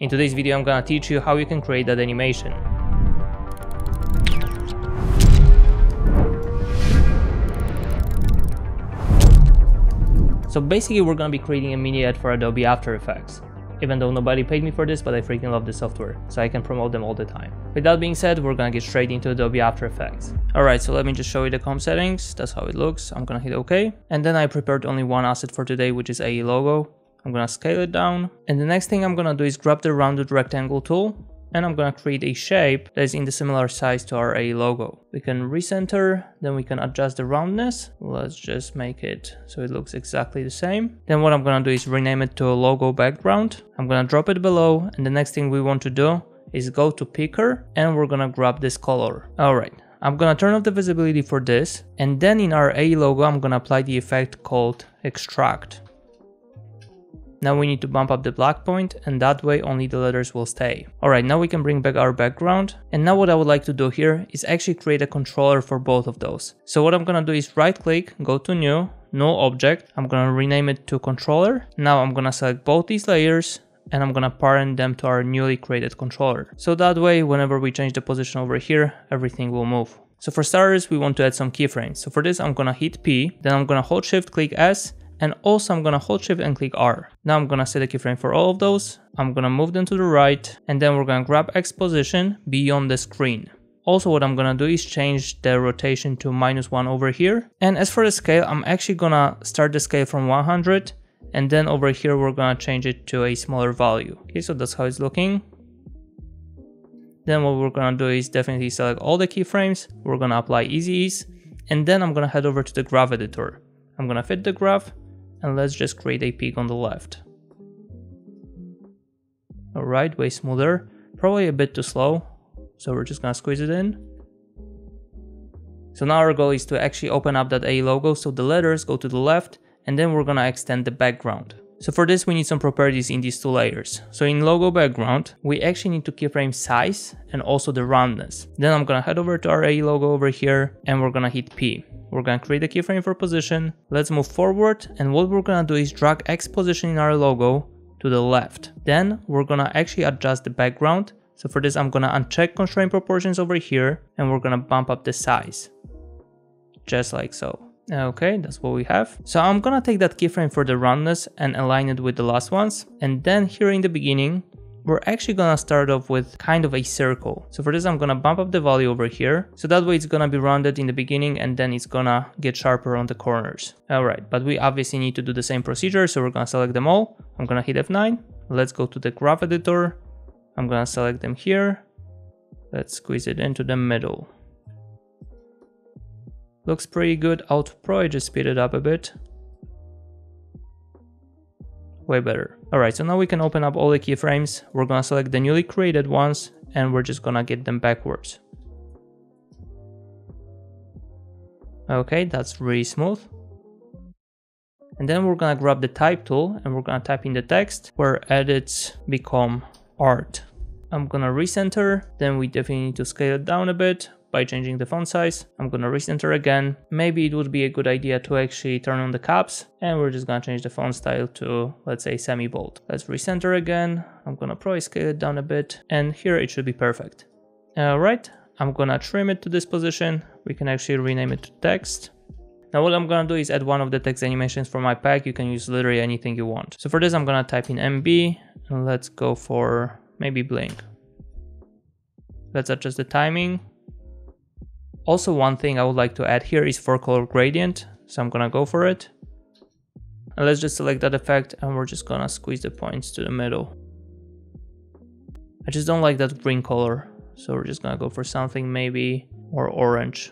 In today's video I'm gonna teach you how you can create that animation. So basically we're gonna be creating a mini ad for Adobe After Effects. Even though nobody paid me for this, but I freaking love the software, so I can promote them all the time. With that being said, we're gonna get straight into Adobe After Effects. Alright, so let me just show you the comp settings, that's how it looks, I'm gonna hit OK. And then I prepared only one asset for today, which is AE logo. I'm gonna scale it down. And the next thing I'm gonna do is grab the rounded rectangle tool and I'm gonna create a shape that is in the similar size to our A logo. We can recenter, then we can adjust the roundness. Let's just make it so it looks exactly the same. Then what I'm gonna do is rename it to a logo background. I'm gonna drop it below and the next thing we want to do is go to picker and we're gonna grab this color. Alright, I'm gonna turn off the visibility for this and then in our A logo I'm gonna apply the effect called extract. Now we need to bump up the black point and that way only the letters will stay. Alright, now we can bring back our background. And now what I would like to do here is actually create a controller for both of those. So what I'm gonna do is right click, go to new, null object. I'm gonna rename it to controller. Now I'm gonna select both these layers and I'm gonna parent them to our newly created controller. So that way, whenever we change the position over here, everything will move. So for starters, we want to add some keyframes. So for this, I'm gonna hit P, then I'm gonna hold shift click S and also I'm gonna hold shift and click R. Now I'm gonna set a keyframe for all of those. I'm gonna move them to the right and then we're gonna grab X position beyond the screen. Also what I'm gonna do is change the rotation to minus one over here. And as for the scale, I'm actually gonna start the scale from 100 and then over here we're gonna change it to a smaller value. Okay, so that's how it's looking. Then what we're gonna do is definitely select all the keyframes. We're gonna apply easy ease and then I'm gonna head over to the graph editor. I'm gonna fit the graph and let's just create a peak on the left. Alright, way smoother, probably a bit too slow, so we're just gonna squeeze it in. So now our goal is to actually open up that A logo so the letters go to the left and then we're gonna extend the background. So for this we need some properties in these two layers. So in logo background, we actually need to keyframe size and also the roundness. Then I'm gonna head over to our A logo over here and we're gonna hit P. We're gonna create a keyframe for position. Let's move forward and what we're gonna do is drag X position in our logo to the left. Then we're gonna actually adjust the background. So for this, I'm gonna uncheck constrain proportions over here and we're gonna bump up the size. Just like so. Okay, that's what we have. So I'm gonna take that keyframe for the roundness and align it with the last ones. And then here in the beginning, we're actually gonna start off with kind of a circle. So for this, I'm gonna bump up the value over here. So that way it's gonna be rounded in the beginning and then it's gonna get sharper on the corners. All right, but we obviously need to do the same procedure. So we're gonna select them all. I'm gonna hit F9. Let's go to the graph editor. I'm gonna select them here. Let's squeeze it into the middle. Looks pretty good. I'll probably just speed it up a bit way better. Alright, so now we can open up all the keyframes. We're gonna select the newly created ones and we're just gonna get them backwards. Okay, that's really smooth. And then we're gonna grab the type tool and we're gonna type in the text where edits become art. I'm gonna recenter, then we definitely need to scale it down a bit by changing the font size. I'm gonna recenter again. Maybe it would be a good idea to actually turn on the caps and we're just gonna change the font style to, let's say, semi-bold. Let's recenter again. I'm gonna probably scale it down a bit and here it should be perfect. All right, I'm gonna trim it to this position. We can actually rename it to text. Now what I'm gonna do is add one of the text animations for my pack. You can use literally anything you want. So for this, I'm gonna type in MB and let's go for maybe blink. Let's adjust the timing also one thing I would like to add here is 4-color gradient. So I'm gonna go for it. And let's just select that effect and we're just gonna squeeze the points to the middle. I just don't like that green color. So we're just gonna go for something maybe more orange.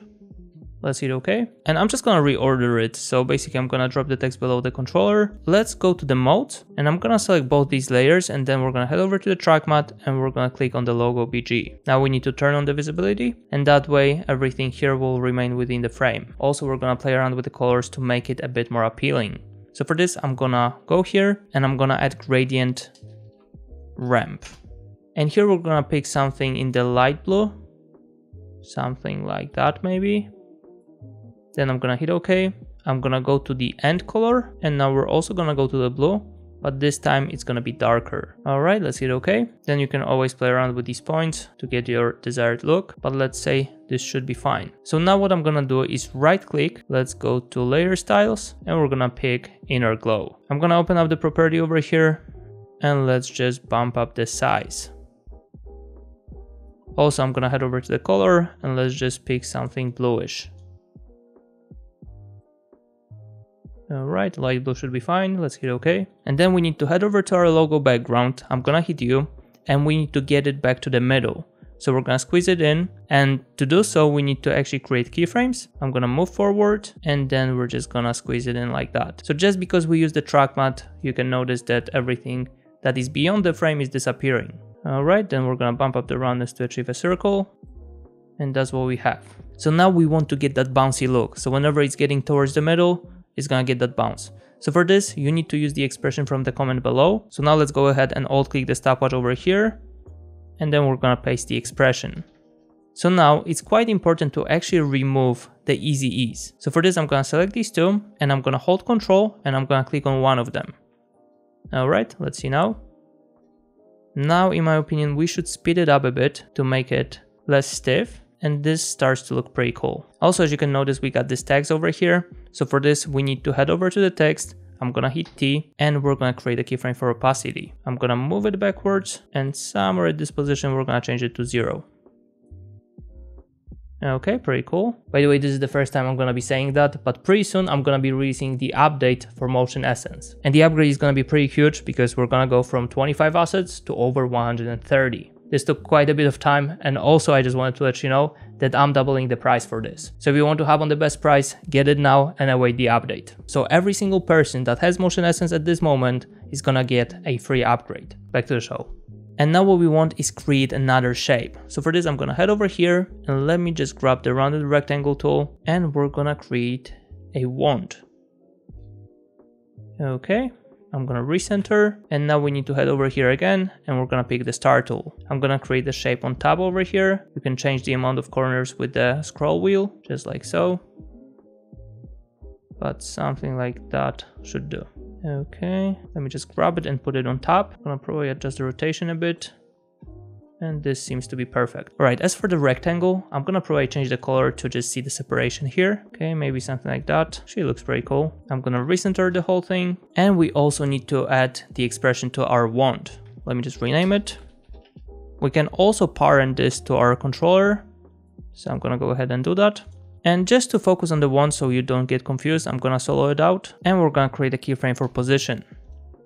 Let's hit OK. And I'm just gonna reorder it. So basically I'm gonna drop the text below the controller. Let's go to the mode and I'm gonna select both these layers and then we're gonna head over to the track matte and we're gonna click on the logo BG. Now we need to turn on the visibility and that way everything here will remain within the frame. Also we're gonna play around with the colors to make it a bit more appealing. So for this I'm gonna go here and I'm gonna add gradient ramp. And here we're gonna pick something in the light blue. Something like that maybe. Then I'm gonna hit OK. I'm gonna go to the end color and now we're also gonna go to the blue but this time it's gonna be darker. Alright, let's hit OK. Then you can always play around with these points to get your desired look, but let's say this should be fine. So now what I'm gonna do is right click, let's go to layer styles, and we're gonna pick inner glow. I'm gonna open up the property over here, and let's just bump up the size. Also, I'm gonna head over to the color, and let's just pick something bluish. Alright, light blue should be fine, let's hit OK. And then we need to head over to our logo background, I'm gonna hit U, and we need to get it back to the middle. So we're gonna squeeze it in, and to do so we need to actually create keyframes. I'm gonna move forward, and then we're just gonna squeeze it in like that. So just because we use the track matte, you can notice that everything that is beyond the frame is disappearing. Alright, then we're gonna bump up the roundness to achieve a circle, and that's what we have. So now we want to get that bouncy look. So whenever it's getting towards the middle, is gonna get that bounce. So for this, you need to use the expression from the comment below. So now let's go ahead and alt click the stopwatch over here, and then we're gonna paste the expression. So now it's quite important to actually remove the easy ease. So for this, I'm gonna select these two and I'm gonna hold control and I'm gonna click on one of them. All right, let's see now. Now, in my opinion, we should speed it up a bit to make it less stiff and this starts to look pretty cool. Also, as you can notice, we got this text over here. So for this, we need to head over to the text. I'm gonna hit T and we're gonna create a keyframe for opacity. I'm gonna move it backwards and somewhere at this position, we're gonna change it to zero. Okay, pretty cool. By the way, this is the first time I'm gonna be saying that, but pretty soon I'm gonna be releasing the update for Motion Essence. And the upgrade is gonna be pretty huge because we're gonna go from 25 assets to over 130. This took quite a bit of time and also I just wanted to let you know that I'm doubling the price for this. So if you want to have on the best price, get it now and await the update. So every single person that has Motion Essence at this moment is gonna get a free upgrade. Back to the show. And now what we want is create another shape. So for this, I'm gonna head over here and let me just grab the rounded rectangle tool and we're gonna create a wand. Okay, I'm gonna recenter and now we need to head over here again and we're gonna pick the star tool. I'm gonna create the shape on top over here. You can change the amount of corners with the scroll wheel, just like so. But something like that should do. Okay, let me just grab it and put it on top. I'm gonna probably adjust the rotation a bit and this seems to be perfect. All right, as for the rectangle, I'm gonna probably change the color to just see the separation here. Okay, maybe something like that. She looks pretty cool. I'm gonna recenter the whole thing. And we also need to add the expression to our wand. Let me just rename it. We can also parent this to our controller. So I'm gonna go ahead and do that. And just to focus on the wand so you don't get confused, I'm gonna solo it out and we're gonna create a keyframe for position.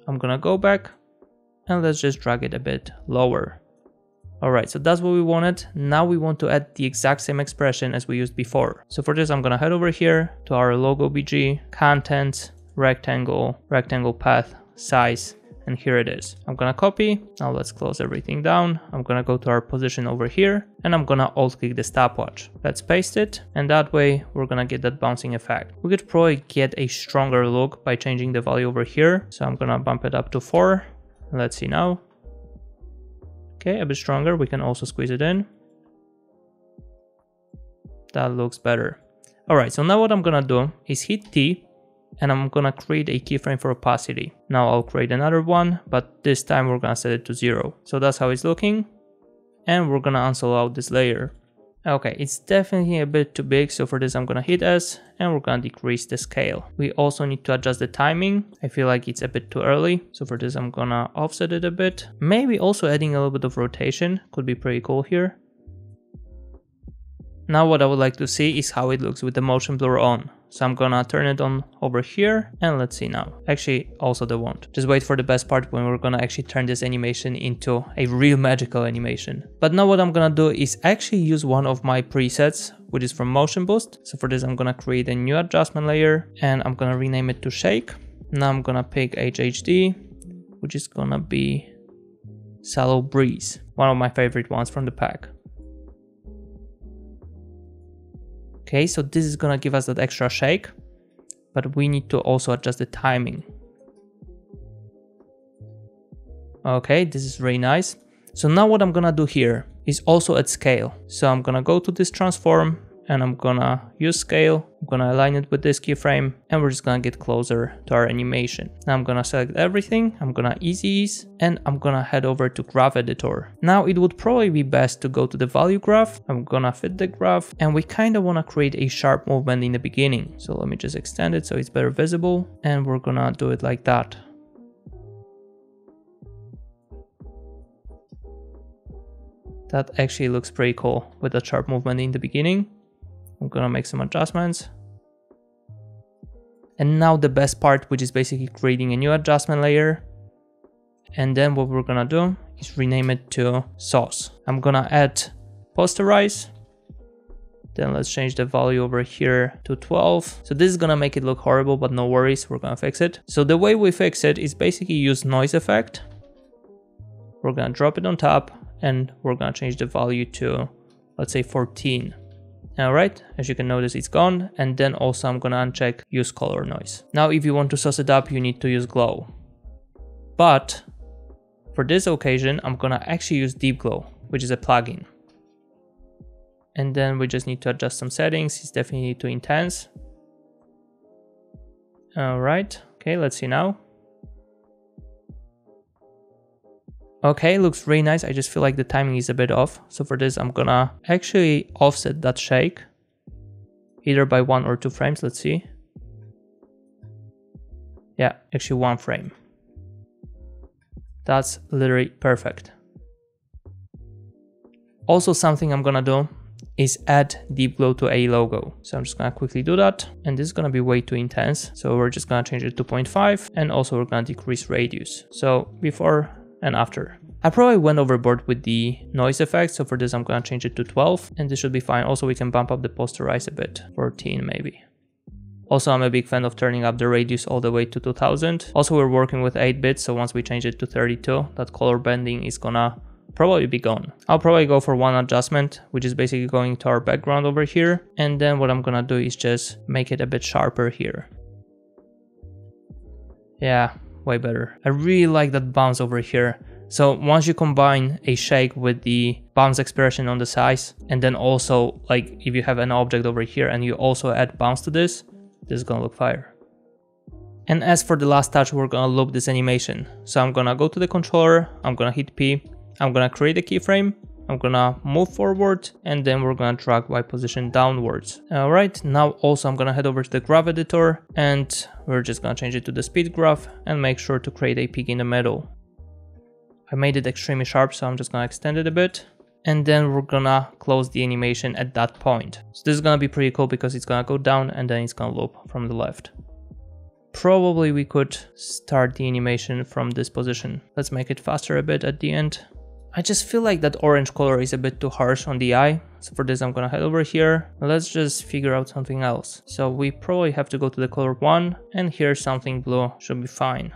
I'm gonna go back and let's just drag it a bit lower. Alright, so that's what we wanted. Now we want to add the exact same expression as we used before. So for this, I'm gonna head over here to our logo BG, content, rectangle, rectangle path, size, and here it is. I'm gonna copy, now let's close everything down. I'm gonna go to our position over here and I'm gonna alt click the stopwatch. Let's paste it and that way we're gonna get that bouncing effect. We could probably get a stronger look by changing the value over here. So I'm gonna bump it up to four. Let's see now. Okay, a bit stronger. We can also squeeze it in. That looks better. All right, so now what I'm gonna do is hit T and I'm gonna create a keyframe for opacity. Now I'll create another one, but this time we're gonna set it to zero. So that's how it's looking. And we're gonna unsolo out this layer. Okay, it's definitely a bit too big, so for this I'm gonna hit S and we're gonna decrease the scale. We also need to adjust the timing. I feel like it's a bit too early, so for this I'm gonna offset it a bit. Maybe also adding a little bit of rotation could be pretty cool here. Now what I would like to see is how it looks with the motion blur on. So I'm gonna turn it on over here and let's see now. Actually, also the wand. Just wait for the best part when we're gonna actually turn this animation into a real magical animation. But now what I'm gonna do is actually use one of my presets, which is from Motion Boost. So for this, I'm gonna create a new adjustment layer and I'm gonna rename it to Shake. Now I'm gonna pick HHD, which is gonna be Sallow Breeze, one of my favorite ones from the pack. Okay, so this is gonna give us that extra shake, but we need to also adjust the timing. Okay, this is very nice. So now what I'm gonna do here is also at scale. So I'm gonna go to this transform and I'm gonna use scale, I'm gonna align it with this keyframe and we're just gonna get closer to our animation. Now I'm gonna select everything, I'm gonna easy ease and I'm gonna head over to graph editor. Now it would probably be best to go to the value graph, I'm gonna fit the graph and we kind of wanna create a sharp movement in the beginning. So let me just extend it so it's better visible and we're gonna do it like that. That actually looks pretty cool with a sharp movement in the beginning. I'm gonna make some adjustments. And now the best part, which is basically creating a new adjustment layer. And then what we're gonna do is rename it to sauce. I'm gonna add posterize. Then let's change the value over here to 12. So this is gonna make it look horrible, but no worries, we're gonna fix it. So the way we fix it is basically use noise effect. We're gonna drop it on top and we're gonna change the value to, let's say 14. Alright, as you can notice it's gone and then also I'm gonna uncheck use color noise. Now if you want to sauce it up you need to use glow. But for this occasion I'm gonna actually use deep glow which is a plugin. And then we just need to adjust some settings, it's definitely too intense. Alright, okay let's see now. Okay, looks really nice. I just feel like the timing is a bit off. So for this, I'm gonna actually offset that shake either by one or two frames. Let's see. Yeah, actually one frame. That's literally perfect. Also something I'm gonna do is add deep glow to a logo. So I'm just gonna quickly do that. And this is gonna be way too intense. So we're just gonna change it to 0.5 and also we're gonna decrease radius. So before and after. I probably went overboard with the noise effect, so for this I'm gonna change it to 12 and this should be fine. Also we can bump up the posterize a bit, 14 maybe. Also, I'm a big fan of turning up the radius all the way to 2000. Also, we're working with 8 bits, so once we change it to 32, that color banding is gonna probably be gone. I'll probably go for one adjustment, which is basically going to our background over here. And then what I'm gonna do is just make it a bit sharper here. Yeah, way better. I really like that bounce over here. So once you combine a shake with the bounce expression on the size, and then also like if you have an object over here and you also add bounce to this, this is gonna look fire. And as for the last touch, we're gonna loop this animation. So I'm gonna go to the controller, I'm gonna hit P, I'm gonna create a keyframe, I'm gonna move forward and then we're gonna drag Y position downwards. Alright, now also I'm gonna head over to the graph editor and we're just gonna change it to the speed graph and make sure to create a peak in the middle. I made it extremely sharp so I'm just gonna extend it a bit and then we're gonna close the animation at that point. So this is gonna be pretty cool because it's gonna go down and then it's gonna loop from the left. Probably we could start the animation from this position. Let's make it faster a bit at the end. I just feel like that orange color is a bit too harsh on the eye. So for this I'm gonna head over here. Let's just figure out something else. So we probably have to go to the color 1 and here something blue should be fine.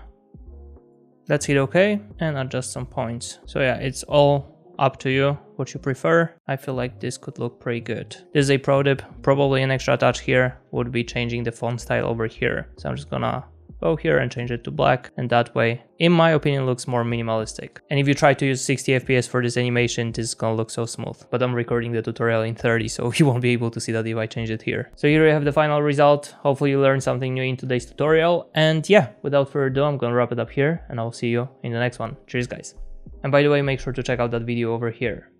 Let's hit OK and adjust some points. So yeah, it's all up to you what you prefer. I feel like this could look pretty good. This is a pro tip. Probably an extra touch here would be changing the font style over here. So I'm just gonna go here and change it to black and that way in my opinion looks more minimalistic. And if you try to use 60 fps for this animation this is gonna look so smooth. But i'm recording the tutorial in 30 so you won't be able to see that if i change it here. So here we have the final result. Hopefully you learned something new in today's tutorial. And yeah without further ado i'm gonna wrap it up here and i'll see you in the next one. Cheers guys. And by the way make sure to check out that video over here